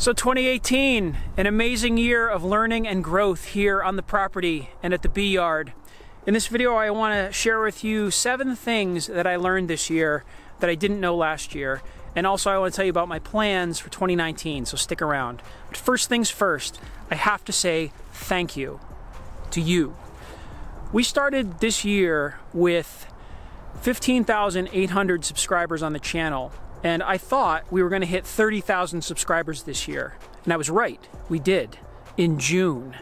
So 2018, an amazing year of learning and growth here on the property and at the bee yard. In this video, I want to share with you seven things that I learned this year that I didn't know last year. And also I want to tell you about my plans for 2019, so stick around. But first things first, I have to say thank you to you. We started this year with 15,800 subscribers on the channel and I thought we were going to hit 30,000 subscribers this year. And I was right. We did in June.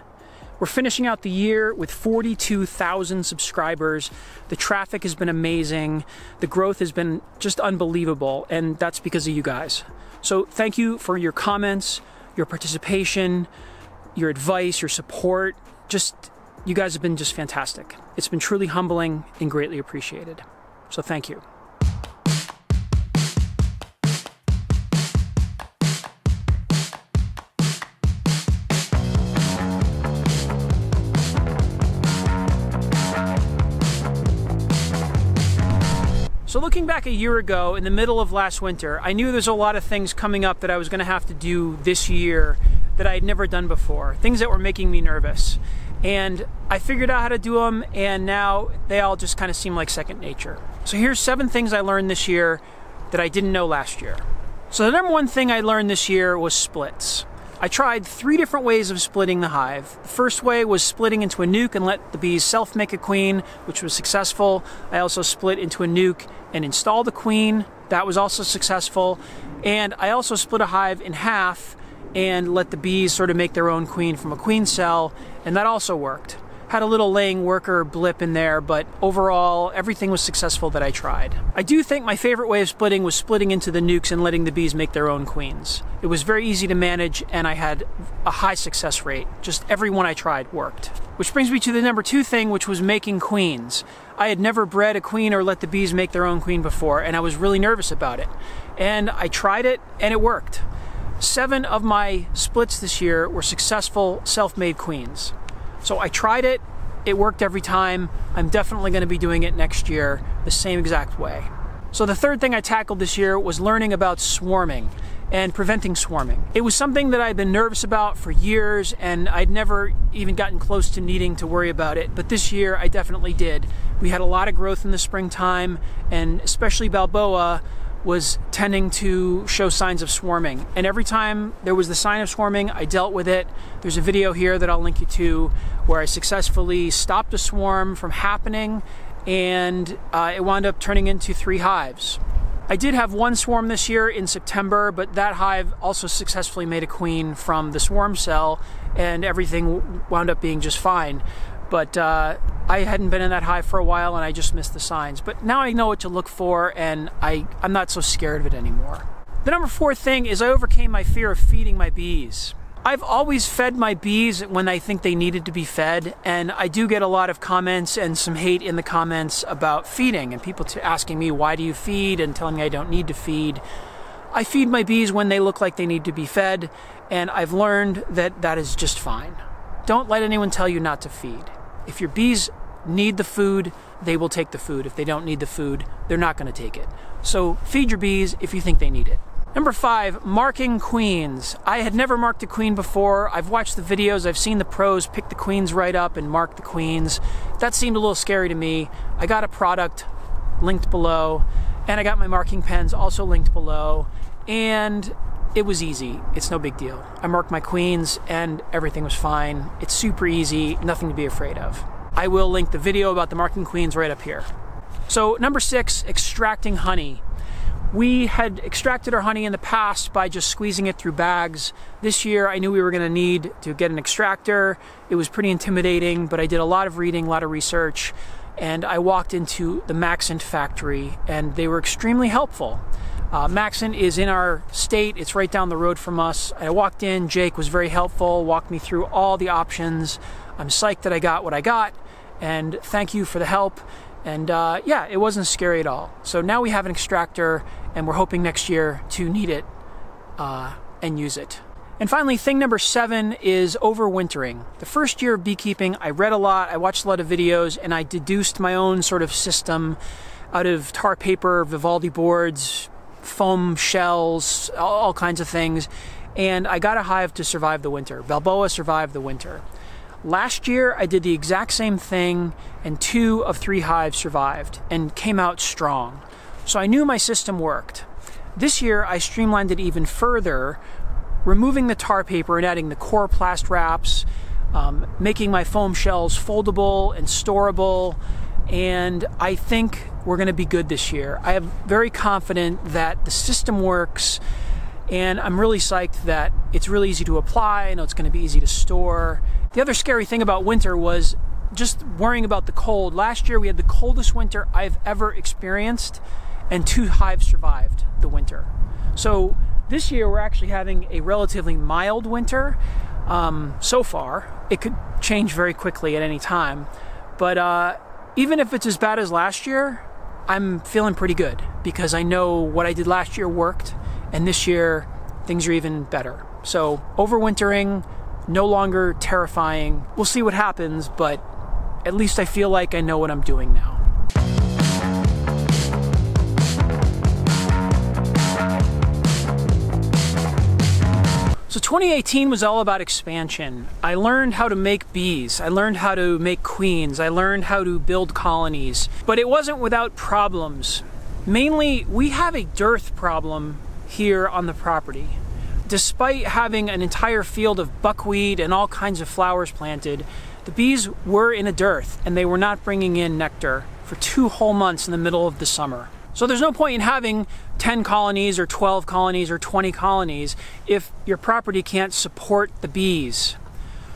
We're finishing out the year with 42,000 subscribers. The traffic has been amazing. The growth has been just unbelievable. And that's because of you guys. So thank you for your comments, your participation, your advice, your support. Just, you guys have been just fantastic. It's been truly humbling and greatly appreciated. So thank you. So looking back a year ago in the middle of last winter, I knew there's a lot of things coming up that I was going to have to do this year that I had never done before, things that were making me nervous. And I figured out how to do them, and now they all just kind of seem like second nature. So here's seven things I learned this year that I didn't know last year. So the number one thing I learned this year was splits. I tried three different ways of splitting the hive. The first way was splitting into a nuke and let the bees self make a queen, which was successful. I also split into a nuke and installed the queen. That was also successful. And I also split a hive in half and let the bees sort of make their own queen from a queen cell, and that also worked had a little laying worker blip in there, but overall, everything was successful that I tried. I do think my favorite way of splitting was splitting into the nukes and letting the bees make their own queens. It was very easy to manage, and I had a high success rate. Just every one I tried worked. Which brings me to the number two thing, which was making queens. I had never bred a queen or let the bees make their own queen before, and I was really nervous about it. And I tried it, and it worked. Seven of my splits this year were successful self made queens. So I tried it, it worked every time. I'm definitely going to be doing it next year the same exact way. So the third thing I tackled this year was learning about swarming and preventing swarming. It was something that I'd been nervous about for years and I'd never even gotten close to needing to worry about it, but this year I definitely did. We had a lot of growth in the springtime and especially Balboa was tending to show signs of swarming. And every time there was the sign of swarming, I dealt with it. There's a video here that I'll link you to where I successfully stopped a swarm from happening and uh, it wound up turning into three hives. I did have one swarm this year in September, but that hive also successfully made a queen from the swarm cell and everything wound up being just fine. But uh, I hadn't been in that hive for a while and I just missed the signs. But now I know what to look for and I, I'm not so scared of it anymore. The number four thing is I overcame my fear of feeding my bees. I've always fed my bees when I think they needed to be fed, and I do get a lot of comments and some hate in the comments about feeding, and people asking me, why do you feed, and telling me I don't need to feed. I feed my bees when they look like they need to be fed, and I've learned that that is just fine. Don't let anyone tell you not to feed. If your bees need the food, they will take the food. If they don't need the food, they're not going to take it. So feed your bees if you think they need it. Number five, marking queens. I had never marked a queen before. I've watched the videos, I've seen the pros pick the queens right up and mark the queens. That seemed a little scary to me. I got a product linked below, and I got my marking pens also linked below, and it was easy. It's no big deal. I marked my queens and everything was fine. It's super easy, nothing to be afraid of. I will link the video about the marking queens right up here. So number six, extracting honey. We had extracted our honey in the past by just squeezing it through bags. This year I knew we were gonna need to get an extractor. It was pretty intimidating, but I did a lot of reading, a lot of research, and I walked into the Maxant factory and they were extremely helpful. Uh, Maxant is in our state, it's right down the road from us. I walked in, Jake was very helpful, walked me through all the options. I'm psyched that I got what I got, and thank you for the help. And uh, yeah, it wasn't scary at all. So now we have an extractor, and we're hoping next year to need it uh, and use it. And finally, thing number seven is overwintering. The first year of beekeeping, I read a lot, I watched a lot of videos, and I deduced my own sort of system out of tar paper, Vivaldi boards, foam shells, all, kinds of things. and I got a hive to survive the winter. Balboa survived the winter. Last year, I did the exact same thing, and two of three hives survived and came out strong. So I knew my system worked. This year, I streamlined it even further, removing the tar paper and adding the coroplast wraps, um, making my foam shells foldable and storable. And I think we're going to be good this year. I am very confident that the system works, and I'm really psyched that it's really easy to apply. I know it's going to be easy to store. The other scary thing about winter was just worrying about the cold. Last year we had the coldest winter I've ever experienced, and two hives survived the winter. So this year we're actually having a relatively mild winter um, so far. It could change very quickly at any time, but uh, even if it's as bad as last year, I'm feeling pretty good because I know what I did last year worked, and this year things are even better. So, overwintering, no longer terrifying. We'll see what happens, but at least I feel like I know what I'm doing now. 2018 was all about expansion. I learned how to make bees. I learned how to make queens. I learned how to build colonies. But it wasn't without problems. Mainly, we have a dearth problem here on the property. Despite having an entire field of buckwheat and all kinds of flowers planted, the bees were in a dearth and they were not bringing in nectar for two whole months in the middle of the summer. So there's no point in having 10 colonies or 12 colonies or 20 colonies if your property can't support the bees.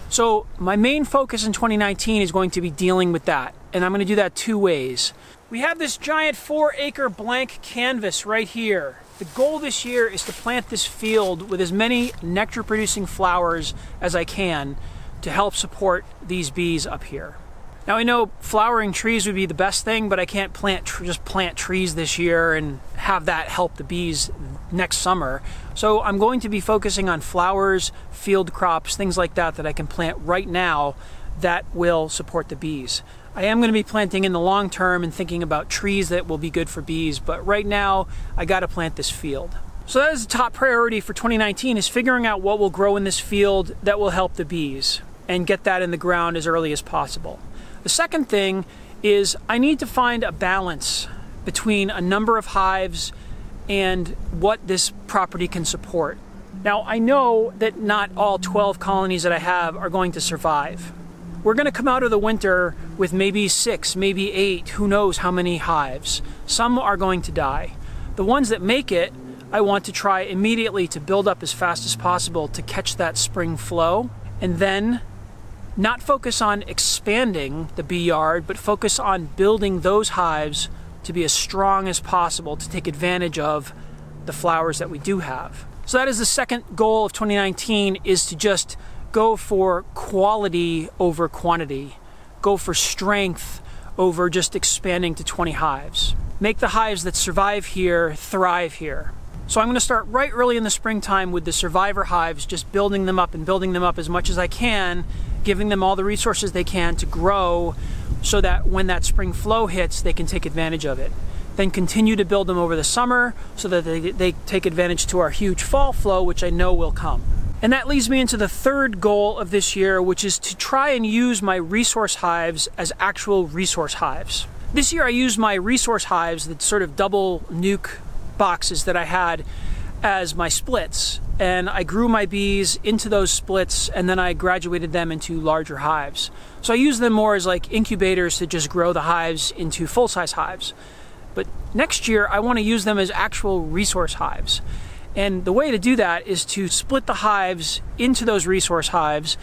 So my main focus in 2019 is going to be dealing with that. And I'm going to do that two ways. We have this giant four acre blank canvas right here. The goal this year is to plant this field with as many nectar producing flowers as I can to help support these bees up here. Now I know flowering trees would be the best thing, but I can't plant just plant trees this year and have that help the bees next summer. So I'm going to be focusing on flowers, field crops, things like that that I can plant right now that will support the bees. I am going to be planting in the long term and thinking about trees that will be good for bees, but right now I got to plant this field. So that is the top priority for 2019 is figuring out what will grow in this field that will help the bees and get that in the ground as early as possible. The second thing is I need to find a balance between a number of hives and what this property can support. Now, I know that not all 12 colonies that I have are going to survive. We're going to come out of the winter with maybe six, maybe eight, who knows how many hives. Some are going to die. The ones that make it, I want to try immediately to build up as fast as possible to catch that spring flow and then not focus on expanding the bee yard, but focus on building those hives to be as strong as possible to take advantage of the flowers that we do have. So that is the second goal of 2019 is to just go for quality over quantity. Go for strength over just expanding to 20 hives. Make the hives that survive here thrive here. So I'm going to start right early in the springtime with the survivor hives, just building them up and building them up as much as I can giving them all the resources they can to grow so that when that spring flow hits, they can take advantage of it. Then continue to build them over the summer so that they, they take advantage to our huge fall flow, which I know will come. And that leads me into the third goal of this year, which is to try and use my resource hives as actual resource hives. This year I used my resource hives, the sort of double nuke boxes that I had, as my splits and I grew my bees into those splits and then I graduated them into larger hives. So I use them more as like incubators to just grow the hives into full-size hives. But next year I want to use them as actual resource hives. And the way to do that is to split the hives into those resource hives,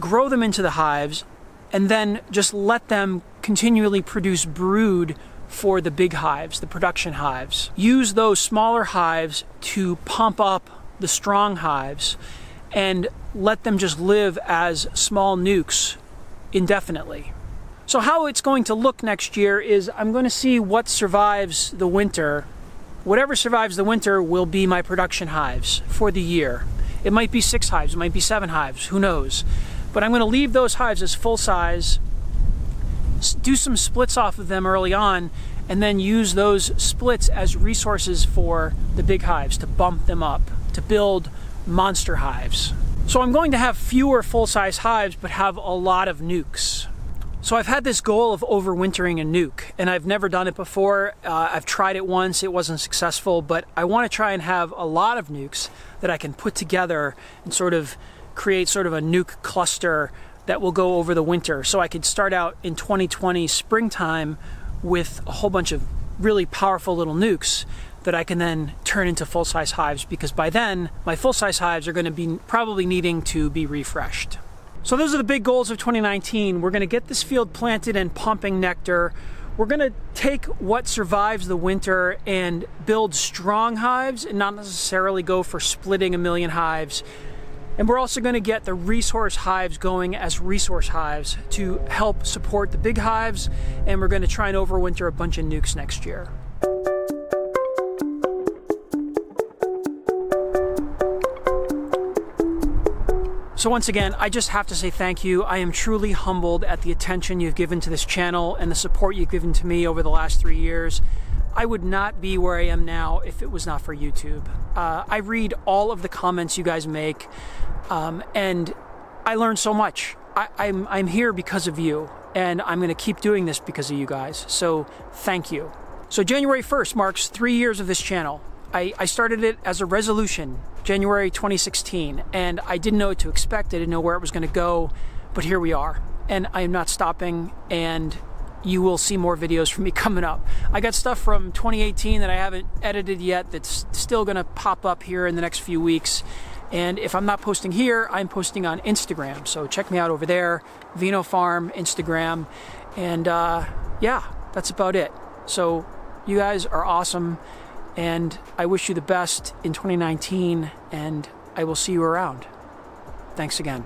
grow them into the hives, and then just let them continually produce brood for the big hives, the production hives. Use those smaller hives to pump up the strong hives and let them just live as small nukes indefinitely. So how it's going to look next year is I'm going to see what survives the winter. Whatever survives the winter will be my production hives for the year. It might be six hives, it might be seven hives, who knows. But I'm going to leave those hives as full size, do some splits off of them early on, and then use those splits as resources for the big hives to bump them up to build monster hives. So I'm going to have fewer full-size hives, but have a lot of nukes. So I've had this goal of overwintering a nuke, and I've never done it before. Uh, I've tried it once, it wasn't successful, but I want to try and have a lot of nukes that I can put together and sort of create sort of a nuke cluster that will go over the winter. So I could start out in 2020 springtime with a whole bunch of really powerful little nukes that I can then turn into full size hives because by then my full size hives are going to be probably needing to be refreshed. So those are the big goals of 2019. We're going to get this field planted and pumping nectar. We're going to take what survives the winter and build strong hives and not necessarily go for splitting a million hives. And we're also going to get the resource hives going as resource hives to help support the big hives. And we're going to try and overwinter a bunch of nukes next year. So once again, I just have to say thank you. I am truly humbled at the attention you've given to this channel and the support you've given to me over the last three years. I would not be where I am now if it was not for YouTube. Uh, I read all of the comments you guys make, um, and I learn so much. I, I'm, I'm here because of you, and I'm going to keep doing this because of you guys. So thank you. So January 1st marks three years of this channel. I, I started it as a resolution, January 2016, and I didn't know what to expect. I didn't know where it was going to go, but here we are. And I am not stopping, and you will see more videos from me coming up. I got stuff from 2018 that I haven't edited yet that's still going to pop up here in the next few weeks. And if I'm not posting here, I'm posting on Instagram. So check me out over there, Vino Farm, Instagram. And uh, yeah, that's about it. So you guys are awesome. And I wish you the best in 2019, and I will see you around. Thanks again.